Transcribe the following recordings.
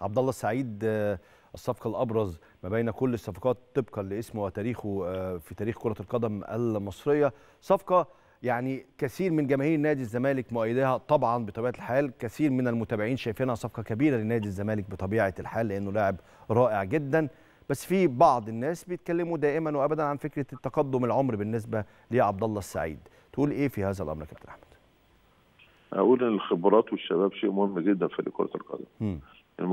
عبد الله السعيد آه، الصفقة الأبرز ما بين كل الصفقات طبقا لاسمه وتاريخه آه، في تاريخ كرة القدم المصرية. صفقة يعني كثير من جماهير نادي الزمالك مؤيدها طبعا بطبيعة الحال. كثير من المتابعين شايفينها صفقة كبيرة لنادي الزمالك بطبيعة الحال لأنه لاعب رائع جدا. بس في بعض الناس بيتكلموا دائما وابدا عن فكرة التقدم العمر بالنسبة لعبد الله السعيد تقول إيه في هذا الأمر يا كابتن أحمد؟ أقول إن الخبرات والشباب شيء مهم جدا في كرة القدم.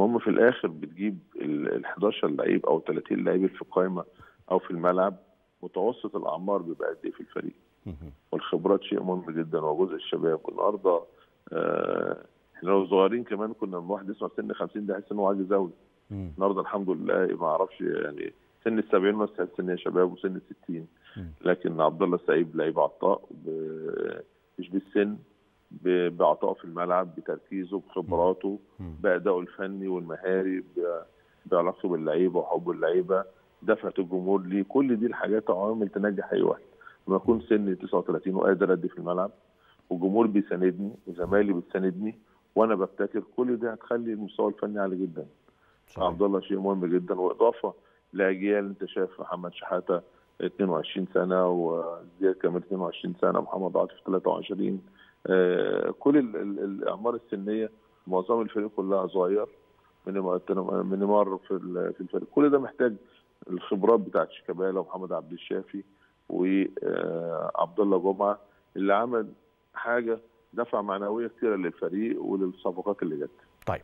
المهم في الآخر بتجيب ال 11 لعيب أو 30 لعيب في القائمه أو في الملعب متوسط الأعمار بيبقى قد إيه في الفريق. والخبرات شيء مهم جدا وجزء الشباب والنهاردة آه، إحنا لو صغيرين كمان كنا واحد يسمع سن 50 ده يحس إن هو عاجز قوي. النهارده الحمد لله ما أعرفش يعني سن ال 70 بس تحس إن هي شباب وسن ال 60 مم. لكن عبد الله السعيد لعيب عطاء مش بالسن ب- بعطائه في الملعب بتركيزه بخبراته مم. بأدائه الفني والمهاري بعلاقته باللعيبة وحبه اللعيبة دفعة الجمهور ليه. كل دي الحاجات عوامل تنجح أي واحد لما اكون سني 39 وقادر أدي في الملعب والجمهور بيساندني وزمايلي بتساندني وأنا ببتكر كل ده هتخلي المستوى الفني عالي جدا. عبد الله شيء مهم جدا. وإضافة لأجيال أنت شايف محمد شحاتة 22 سنة وزياد كامل 22 سنة محمد عاطف 23 آه، كل ال- ال- الأعمار السنية معظم الفريق كلها صغير. من من في في الفريق. كل ده محتاج الخبرات بتاعت شيكابالا ومحمد عبد الشافي وعبد الله جمعة اللي عمل حاجة دفع معنوية كتيرة للفريق وللصفقات اللي جت. طيب.